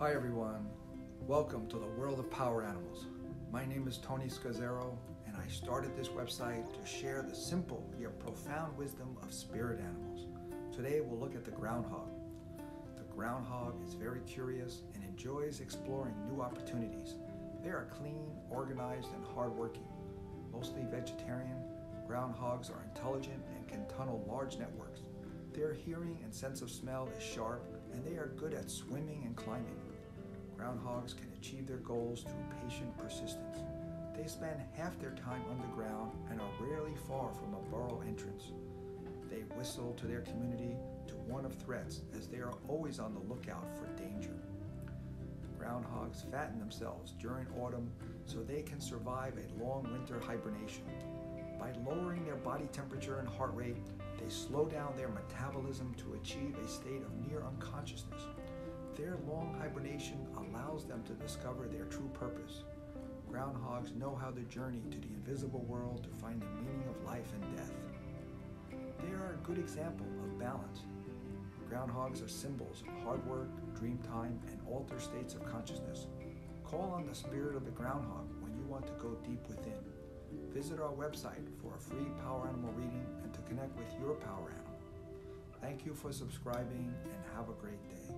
Hi, everyone. Welcome to the world of power animals. My name is Tony Scazzero, and I started this website to share the simple yet profound wisdom of spirit animals. Today, we'll look at the groundhog. The groundhog is very curious and enjoys exploring new opportunities. They are clean, organized, and hardworking. Mostly vegetarian, groundhogs are intelligent and can tunnel large networks. Their hearing and sense of smell is sharp, and they are good at swimming and climbing. Groundhogs can achieve their goals through patient persistence. They spend half their time underground and are rarely far from a burrow entrance. They whistle to their community to warn of threats as they are always on the lookout for danger. Groundhogs fatten themselves during autumn so they can survive a long winter hibernation. By lowering their body temperature and heart rate, they slow down their metabolism to achieve a state of near unconsciousness. Their long hibernation allows them to discover their true purpose. Groundhogs know how to journey to the invisible world to find the meaning of life and death. They are a good example of balance. Groundhogs are symbols of hard work, dream time, and altered states of consciousness. Call on the spirit of the groundhog when you want to go deep within. Visit our website for a free power animal reading and to connect with your power animal. Thank you for subscribing and have a great day.